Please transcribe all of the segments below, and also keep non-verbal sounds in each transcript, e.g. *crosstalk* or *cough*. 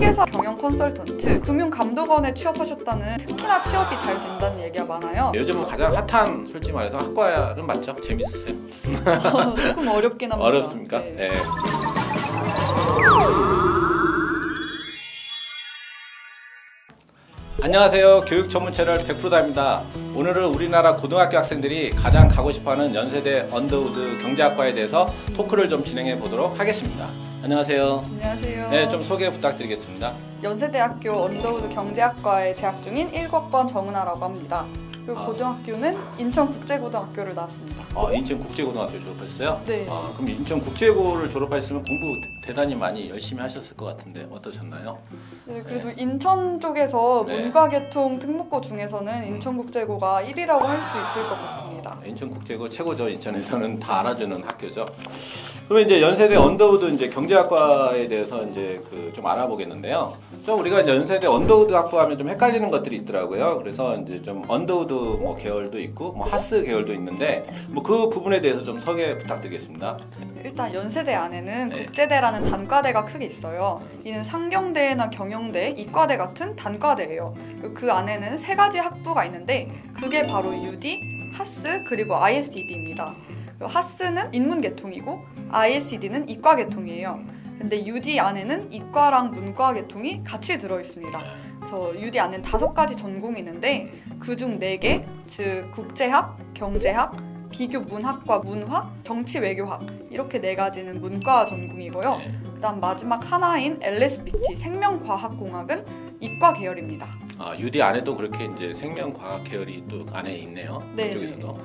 회계사 경영 컨설턴트, 금융감독원에 취업하셨다는 특히나 취업이 잘 된다는 얘기가 많아요. 요즘은 가장 핫한 솔직히 말해서 학과는 맞죠? 재밌으세요? 조금 어렵긴 합니다. 어렵습니까? 네. 네. 안녕하세요. 교육 전문 채널 100%다입니다. 오늘은 우리나라 고등학교 학생들이 가장 가고 싶어하는 연세대 언더우드 경제학과에 대해서 토크를 좀 진행해 보도록 하겠습니다. 안녕하세요. 안녕하세요. 네, 좀 소개 부탁드리겠습니다. 연세대학교 언더우드 경제학과에 재학 중인 19학번 정은아라고 합니다. 그리고 아. 고등학교는 인천국제고등학교를 나왔습니다. 아, 인천국제고등학교 졸업하셨어요? 네. 아, 그럼 인천국제고를 졸업하셨으면 공부 대단히 많이 열심히 하셨을 것 같은데 어떠셨나요? 네, 그래도 인천 쪽에서 네. 문과계통 특목고 중에서는 인천국제고가 1위라고 할 수 있을 것 같습니다. 아, 인천국제고 최고죠. 인천에서는 다 알아주는 학교죠. 그러면 이제 연세대 언더우드 이제 경제학과에 대해서 이제 그 좀 알아보겠는데요. 좀 우리가 이제 연세대 언더우드 학부 하면 좀 헷갈리는 것들이 있더라고요. 그래서 이제 좀 언더우드 뭐 계열도 있고 뭐 HASS 계열도 있는데 뭐 그 부분에 대해서 좀 소개 부탁드리겠습니다. 일단 연세대 안에는 네. 국제대라는 단과대가 크게 있어요. 이는 상경대나 경영대, 이과대 같은 단과대예요. 그 안에는 세 가지 학부가 있는데 그게 바로 UD, HASS 그리고 ISED입니다. 하스는 인문 계통이고 ISD는 이과 계통이에요. 근데 UD 안에는 이과랑 문과 계통이 같이 들어 있습니다. 그래서 UD 안에는 다섯 가지 전공이 있는데 그중 네 개, 즉 국제학, 경제학, 비교 문학과 문화, 정치 외교학 이렇게 네 가지는 문과 전공이고요. 네. 그다음 마지막 하나인 LSBT 생명과학공학은 이과 계열입니다. 아, UD 안에도 그렇게 이제 생명과학 계열이 또 안에 있네요. 네, 그쪽에서도.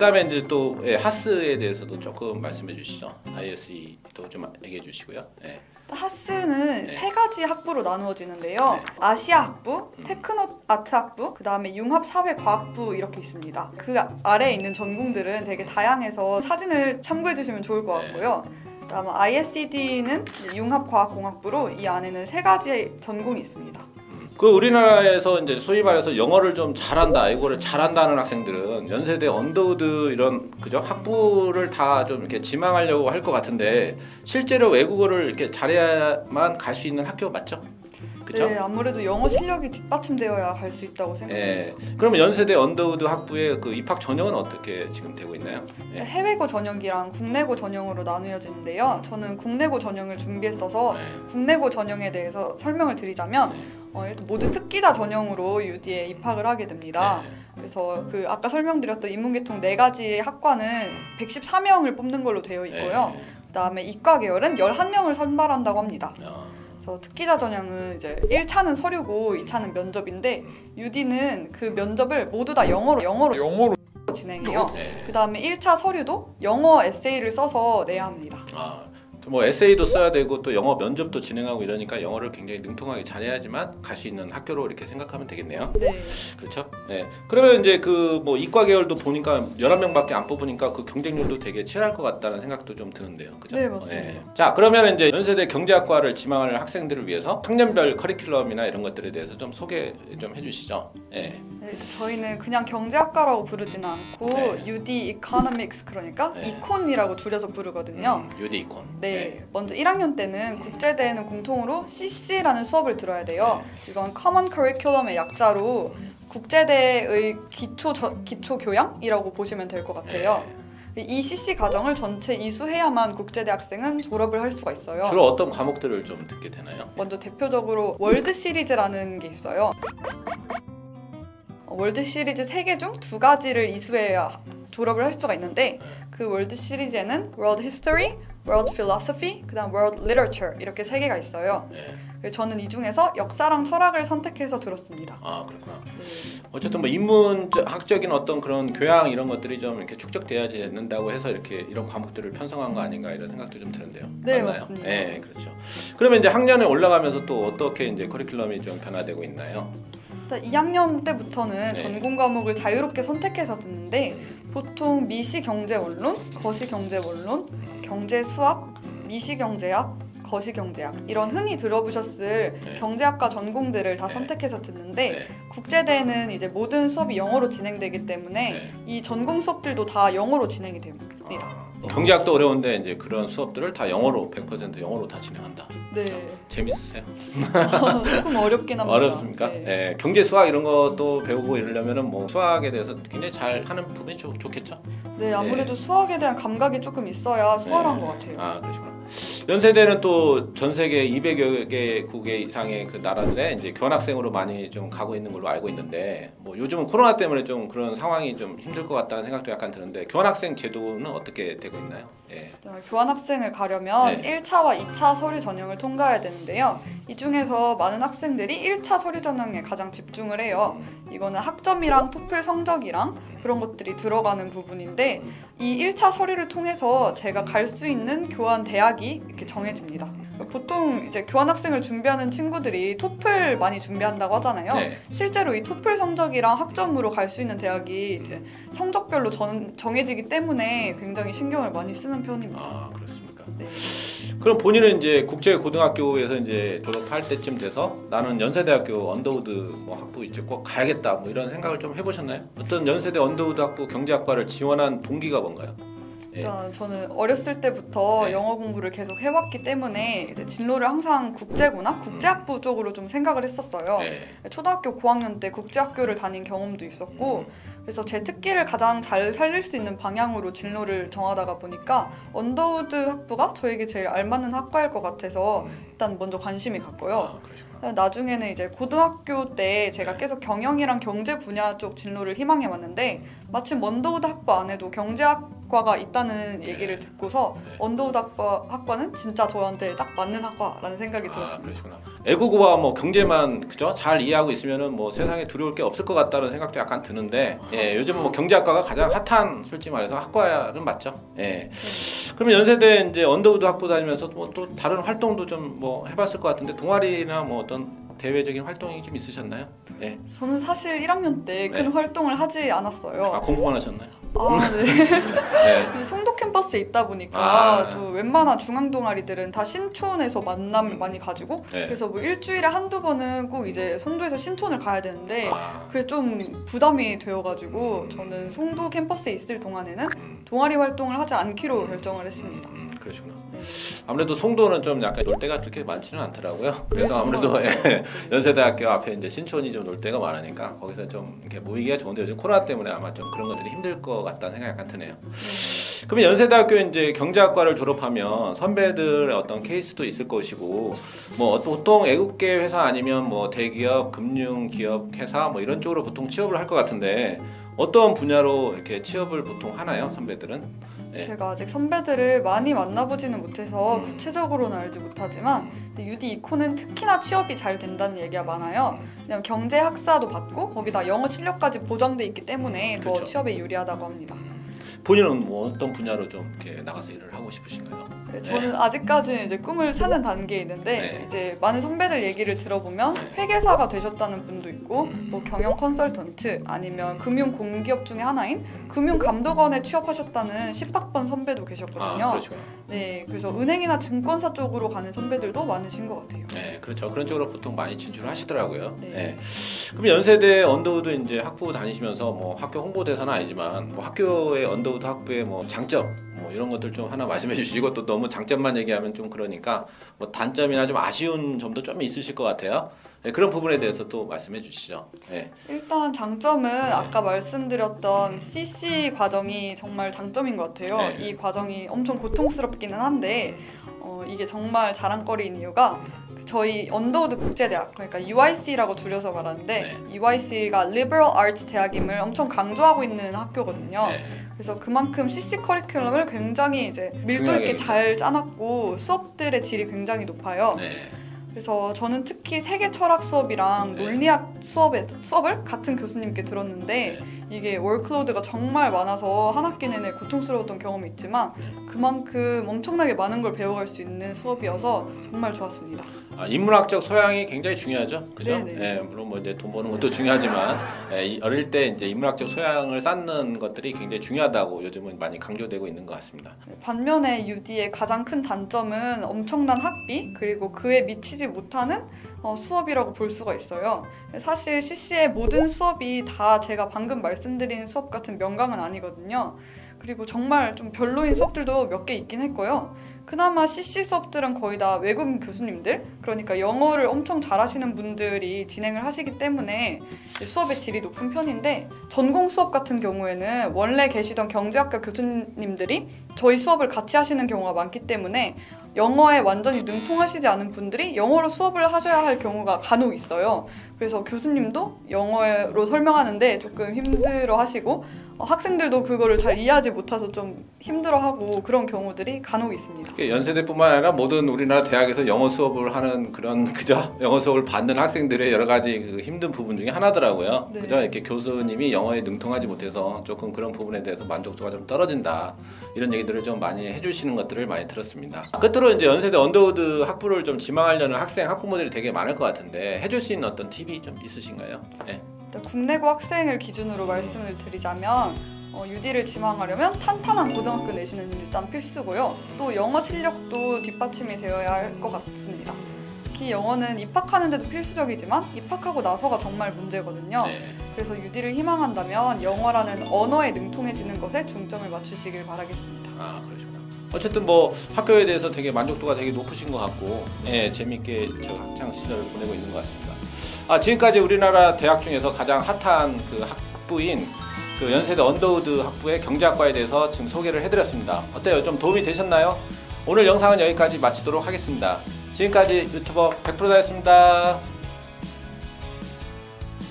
그다음에 이제 또 예, HASS에 대해서도 조금 말씀해 주시죠. ISED도 좀 얘기해 주시고요. 예. HASS는 네. 세 가지 학부로 나누어지는데요. 네. 아시아 학부, 음. 테크노 아트 학부, 그 다음에 융합 사회 과학부 이렇게 있습니다. 그 아래에 있는 전공들은 되게 다양해서 사진을 참고해 주시면 좋을 것 네. 같고요. 그다음 ISED는 융합 과학 공학부로 이 안에는 세 가지 전공이 있습니다. 그 우리나라에서 이제 소위 말해서 영어를 좀 잘한다, 이거를 잘한다는 학생들은 연세대 언더우드 이런 그죠 학부를 다 좀 이렇게 지망하려고 할 것 같은데 실제로 외국어를 이렇게 잘해야만 갈 수 있는 학교 맞죠? 그죠? 네, 아무래도 영어 실력이 뒷받침되어야 갈 수 있다고 생각합니다. 예. 그러면 연세대 언더우드 학부의 그 입학 전형은 어떻게 지금 되고 있나요? 예. 해외고 전형이랑 국내고 전형으로 나누어지는데요. 저는 국내고 전형을 준비했어서 네. 국내고 전형에 대해서 설명을 드리자면 네. 어, 일단 모두 특기자 전형으로 UD에 입학을 하게 됩니다. 네. 그래서 그 아까 설명드렸던 인문계통 네 가지 학과는 114명을 뽑는 걸로 되어 있고요. 네. 그다음에 이과 계열은 11명을 선발한다고 합니다. 아, 그래서 특기자 전형은 이제 1차는 서류고 2차는 면접인데 UD는 그 면접을 모두 다 영어로 영어로 영어로 진행해요. 네. 그 다음에 1차 서류도 영어 에세이를 써서 내야 합니다. 아, 그 뭐 에세이도 써야 되고 또 영어 면접도 진행하고 이러니까 영어를 굉장히 능통하게 잘해야지만 갈 수 있는 학교로 이렇게 생각하면 되겠네요. 네. 그렇죠? 네. 그러면 이제 그 뭐 이과 계열도 보니까 11명밖에 안 뽑으니까 그 경쟁률도 되게 치열할 것 같다는 생각도 좀 드는데요. 그죠? 네, 맞습니다. 자, 그러면 이제 연세대 경제학과를 지망할 학생들을 위해서 학년별 커리큘럼이나 이런 것들에 대해서 좀 소개 좀 해 주시죠. 네. 네, 저희는 그냥 경제학과라고 부르지는 않고 네. UD Economics 그러니까 네. 이콘이라고 줄여서 부르거든요. 음, 유디 이콘. 네. 먼저 1학년 때는 국제대에는 공통으로 CC라는 수업을 들어야 돼요. 이건 Common Curriculum의 약자로 국제대의 기초 저- 기초 교양이라고 보시면 될 것 같아요. 이 CC 과정을 전체 이수해야만 국제대 학생은 졸업을 할 수가 있어요. 주로 어떤 과목들을 좀 듣게 되나요? 먼저 대표적으로 World 시리즈라는 게 있어요. 어, World 시리즈 세개중 두 가지를 이수해야 졸업을 할 수가 있는데 그 World 시리즈에는 World History, World Philosophy, 그다음 World Literature 이렇게 세 개가 있어요. 네. 저는 이 중에서 역사랑 철학을 선택해서 들었습니다. 아, 그렇구나. 네. 어쨌든 뭐 인문학적인 어떤 그런 교양 이런 것들이 좀 이렇게 축적돼야 된다고 해서 이렇게 이런 과목들을 편성한 거 아닌가 이런 생각도 좀 드는데요. 네, 맞나요? 맞습니다. 네, 그렇죠. 그러면 이제 학년에 올라가면서 또 어떻게 이제 커리큘럼이 좀 변화되고 있나요? 일단 2학년 때부터는 네. 전공 과목을 자유롭게 선택해서 듣는데 보통 미시 경제 원론, 거시 경제 원론, 경제 수학, 미시 경제학, 거시 경제학 이런 흔히 들어보셨을 네. 경제학과 전공들을 다 네. 선택해서 듣는데 네. 국제대는 이제 모든 수업이 영어로 진행되기 때문에 네. 이 전공 수업들도 다 영어로 진행이 됩니다. 아, 경제학도 어려운데 이제 그런 수업들을 다 영어로 100% 영어로 다 진행한다. 네. 재밌으세요? 조금 어렵긴 합니다. 어렵습니까? 네. 예, 경제 수학 이런 것도 배우고 이러려면은 뭐 수학에 대해서 굉장히 잘 하는 부분이 좋, 좋겠죠. 네, 아무래도 수학에 대한 감각이 조금 있어야 수월한 네. 것 같아요. 아 그러시구나. 연세대는 또 전 세계 200여 개국의 이상의 그 나라들에 이제 교환학생으로 많이 좀 가고 있는 걸로 알고 있는데 뭐 요즘은 코로나 때문에 좀 그런 상황이 좀 힘들 것 같다는 생각도 약간 드는데 교환학생 제도는 어떻게 되고 있나요? 예. 자, 교환학생을 가려면 네. 1차와 2차 서류 전형을 통과해야 되는데요. 이 중에서 많은 학생들이 1차 서류 전형에 가장 집중을 해요. 이거는 학점이랑 토플 성적이랑 그런 것들이 들어가는 부분인데 이 1차 서류를 통해서 제가 갈 수 있는 교환 대학이 이렇게 정해집니다. 보통 이제 교환학생을 준비하는 친구들이 토플 많이 준비한다고 하잖아요. 네. 실제로 이 토플 성적이랑 학점으로 갈 수 있는 대학이 성적별로 전, 정해지기 때문에 굉장히 신경을 많이 쓰는 편입니다. 아 그렇습니 까? 네. 그럼 본인은 이제 국제 고등학교에서 이제 졸업할 때쯤 돼서 나는 연세대학교 언더우드 뭐 학부 이제 꼭 가야겠다 뭐 이런 생각을 좀 해보셨나요? 어떤 연세대 언더우드 학부 경제학과를 지원한 동기가 뭔가요? 예. 일단 저는 어렸을 때부터 네. 영어 공부를 계속 해왔기 때문에 이제 진로를 항상 국제고나 국제학부 쪽으로 좀 생각을 했었어요. 네. 초등학교 고학년 때 국제학교를 다닌 경험도 있었고 그래서 제 특기를 가장 잘 살릴 수 있는 방향으로 진로를 정하다가 보니까 언더우드 학부가 저에게 제일 알맞는 학과일 것 같아서 음. 일단 먼저 관심이 갔고요. 아, 나. 나중에는 이제 고등학교 때 제가 계속 경영이랑 경제 분야 쪽 진로를 희망해 왔는데 마침 언더우드 학부 안에도 경제학과가 있다는 얘기를 듣고서 네. 언더우드 학과, 학과는 진짜 저한테 딱 맞는 학과라는 생각이 아, 들었습니다. 그러시구나. 외국어와 뭐 경제만 그죠? 잘 이해하고 있으면은 뭐 세상에 두려울 게 없을 것 같다는 생각도 약간 드는데 예, 요즘은 뭐 경제학과가 가장 핫한 솔직히 말해서 학과는 맞죠. 예. 그러면 연세대 이제 언더우드 학부 다니면서 뭐 또 다른 활동도 좀 뭐 해봤을 것 같은데 동아리나 뭐 어떤 대외적인 활동이 좀 있으셨나요? 예. 저는 사실 1학년 때 큰 네. 활동을 하지 않았어요. 아 공부만 하셨나요? 아, 네. *laughs* 네. 그 송도 캠퍼스에 있다 보니까 아. 또 웬만한 중앙 동아리들은 다 신촌에서 만남 많이 가지고 네. 그래서 뭐 일주일에 한두 번은 꼭 이제 송도에서 신촌을 가야 되는데 아, 그게 좀 부담이 되어가지고 저는 송도 캠퍼스에 있을 동안에는 음, 동아리 활동을 하지 않기로 결정을 했습니다. 음, 그러시구나. 네. 아무래도 송도는 좀 약간 놀 데가 그렇게 많지는 않더라고요. 그래서 네, 아무래도 정말 예, 연세대학교 앞에 이제 신촌이 좀 놀 데가 많으니까 거기서 좀 이렇게 모이기가 좋은데 요즘 코로나 때문에 아마 좀 그런 것들이 힘들 것 같다는 생각이 약간 드네요. 네. 그러면 연세대학교 이제 경제학과를 졸업하면 선배들의 어떤 케이스도 있을 것이고 뭐 보통 애국계 회사 아니면 뭐 대기업, 금융기업 회사 뭐 이런 쪽으로 보통 취업을 할 것 같은데 어떤 분야로 이렇게 취업을 보통 하나요, 선배들은? 네. 제가 아직 선배들을 많이 만나보지는 못해서 음. 구체적으로는 알지 못하지만 UD 이코는 특히나 취업이 잘 된다는 얘기가 많아요. 왜냐면 경제 학사도 받고 거기다 영어 실력까지 보장돼 있기 때문에 더 그렇죠. 취업에 유리하다고 합니다. 본인은 뭐 어떤 분야로 좀 이렇게 나가서 일을 하고 싶으신가요? 네, 저는 아직까지 이제 꿈을 찾는 단계에 있는데 네. 이제 많은 선배들 얘기를 들어보면 네. 회계사가 되셨다는 분도 있고 음. 뭐 경영 컨설턴트 아니면 금융 공기업 중에 하나인 음. 금융 감독원에 취업하셨다는 10학번 선배도 아, 계셨거든요. 그렇죠. 네, 그래서 은행이나 증권사 쪽으로 가는 선배들도 많으신 것 같아요. 네, 그렇죠. 그런 쪽으로 보통 많이 진출하시더라고요. 네. 네. 그럼 연세대 언더우드 이제 학부 다니시면서 뭐 학교 홍보대사는 아니지만 뭐 학교의 언더우드 학부의 뭐 장점 뭐 이런 것들 좀 하나 말씀해 주시고 또 너무 장점만 얘기하면 좀 그러니까 뭐 단점이나 좀 아쉬운 점도 좀 있으실 것 같아요. 네, 그런 부분에 대해서 또 말씀해 주시죠. 네. 일단 장점은 아까 말씀드렸던 CC 과정이 정말 장점인 것 같아요. 네. 이 과정이 엄청 고통스럽기는 한데 어, 이게 정말 자랑거리인 이유가 저희 언더우드 국제대학 그러니까 UIC라고 줄여서 말하는데 UIC가 Liberal Arts 대학임을 엄청 강조하고 있는 학교거든요. 네. 그래서 그만큼 CC 커리큘럼을 굉장히 이제 밀도 있게 잘 짜놨고 수업들의 질이 굉장히 높아요. 네. 그래서 저는 특히 세계 철학 수업이랑 네. 논리학 수업에 수업을 같은 교수님께 들었는데 네. 이게 workload가 정말 많아서 한 학기 내내 고통스러웠던 경험이 있지만 네. 그만큼 엄청나게 많은 걸 배워갈 수 있는 수업이어서 정말 좋았습니다. 아, 인문학적 소양이 굉장히 중요하죠. 그죠? 네네. 예, 물론 뭐 이제 돈 버는 것도 중요하지만 예, 이 어릴 때 이제 인문학적 소양을 쌓는 것들이 굉장히 중요하다고 요즘은 많이 강조되고 있는 것 같습니다. 반면에 UD의 가장 큰 단점은 엄청난 학비 그리고 그에 미치지 못하는 어, 수업이라고 볼 수가 있어요. 사실 CC의 모든 수업이 다 제가 방금 말씀드린 수업 같은 명강은 아니거든요. 그리고 정말 좀 별로인 수업들도 몇 개 있긴 했고요. 그나마 CC 수업들은 거의 다 외국인 교수님들, 그러니까 영어를 엄청 잘하시는 분들이 진행을 하시기 때문에 수업의 질이 높은 편인데 전공 수업 같은 경우에는 원래 계시던 경제학과 교수님들이 저희 수업을 같이 하시는 경우가 많기 때문에 영어에 완전히 능통하시지 않은 분들이 영어로 수업을 하셔야 할 경우가 간혹 있어요. 그래서 교수님도 영어로 설명하는데 조금 힘들어 하시고 어, 학생들도 그거를 잘 이해하지 못해서 좀 힘들어하고 그런 경우들이 간혹 있습니다. 연세대뿐만 아니라 모든 우리나라 대학에서 영어 수업을 하는 그런 *laughs* 그죠 영어 수업을 받는 학생들의 여러 가지 그 힘든 부분 중에 하나더라고요. 네. 그죠 이렇게 교수님이 영어에 능통하지 못해서 조금 그런 부분에 대해서 만족도가 좀 떨어진다 이런 얘기들을 좀 많이 해주시는 것들을 많이 들었습니다. 끝으로 이제 연세대 언더우드 학부를 좀 지망하려는 학생 학부모들이 되게 많을 것 같은데 해줄 수 있는 어떤 팁이 좀 있으신가요? 네. 일단 국내고 학생을 기준으로 말씀을 드리자면 어, UD를 지망하려면 탄탄한 고등학교 내신은 일단 필수고요. 또 영어 실력도 뒷받침이 되어야 할 것 같습니다. 특히 영어는 입학하는데도 필수적이지만 입학하고 나서가 정말 문제거든요. 네. 그래서 UD를 희망한다면 영어라는 언어에 능통해지는 것에 중점을 맞추시길 바라겠습니다. 아 그러시구나. 어쨌든 뭐 학교에 대해서 되게 만족도가 되게 높으신 것 같고, 예, 재밌게 저 학창 시절을 보내고 있는 것 같습니다. 아 지금까지 우리나라 대학 중에서 가장 핫한 그 학부인 그 연세대 언더우드 학부의 경제학과에 대해서 지금 소개를 해드렸습니다. 어때요? 좀 도움이 되셨나요? 오늘 영상은 여기까지 마치도록 하겠습니다. 지금까지 유튜버 100%다였습니다.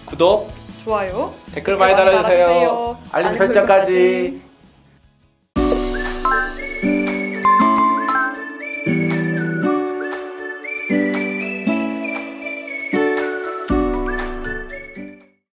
구독, 좋아요. 댓글 많이 달아주세요. 알림 설정까지.